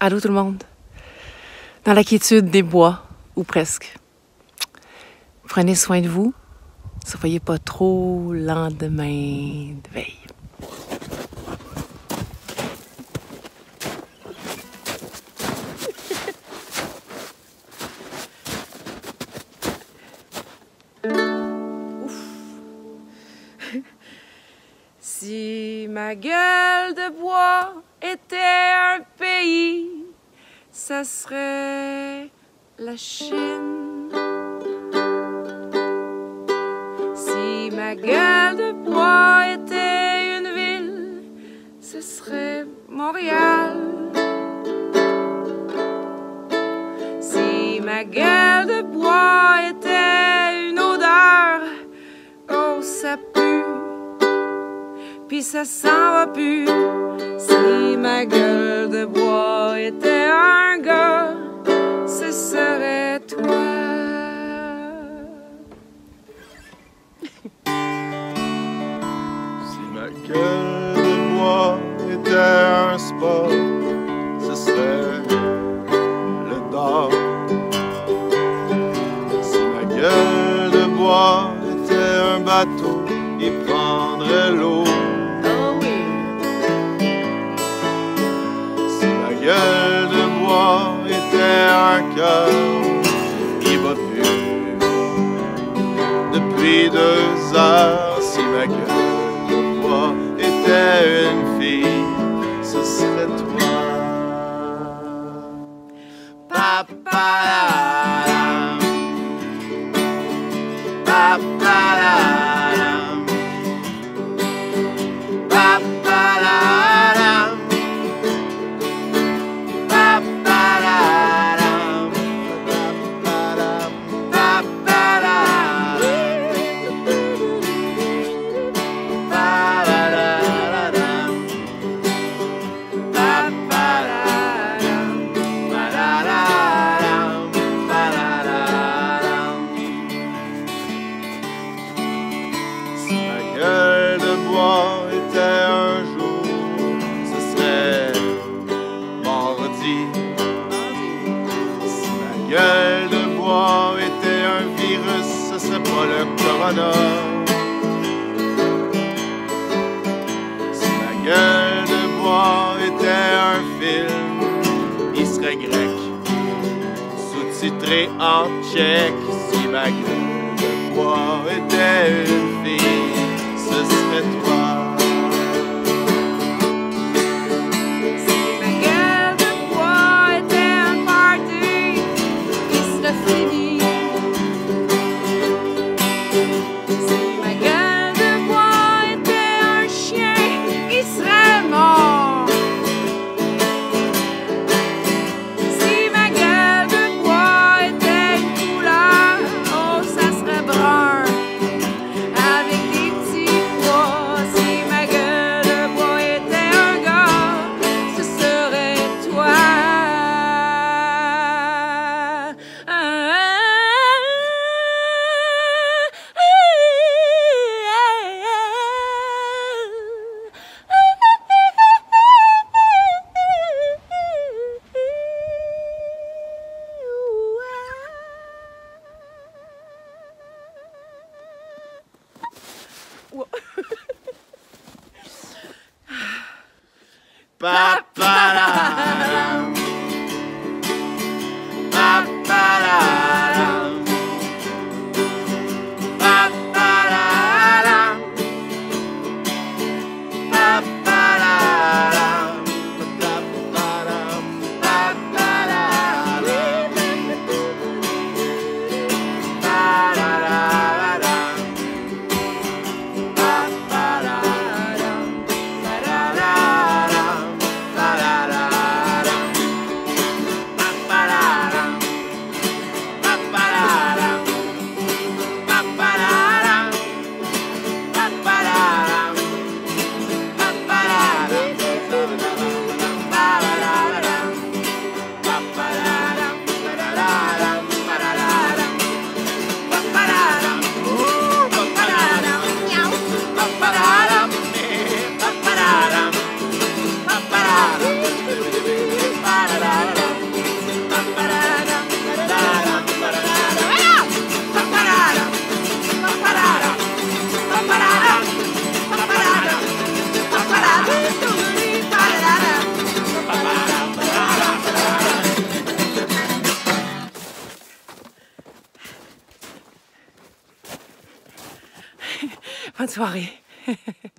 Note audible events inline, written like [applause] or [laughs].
Allô tout le monde? Dans la quiétude des bois, ou presque. Prenez soin de vous. Soyez pas trop lendemain de veille. [laughs] Si ma gueule de bois était un pays, ça serait la Chine. Si ma gueule de bois était une ville, ce serait Montréal. Ça s'en va plus. Si ma gueule de bois était un gars, ce serait toi. Si ma gueule de bois était un sport, ce serait le dard. Si ma gueule de bois était un bateau, il prendrait l'eau. Depuis deux heures, si ma gueule de bois était une fille, ce serait toi. Papalam. Papalam. Bois était un jour, ce serait mardi. Si ma gueule de bois était un virus, ce serait pas le corona. Si ma gueule de bois était un film, il serait grec, sous-titré en tchèque. Si ma gueule de bois était ba ba da. [laughs] Bonne soirée. [laughs]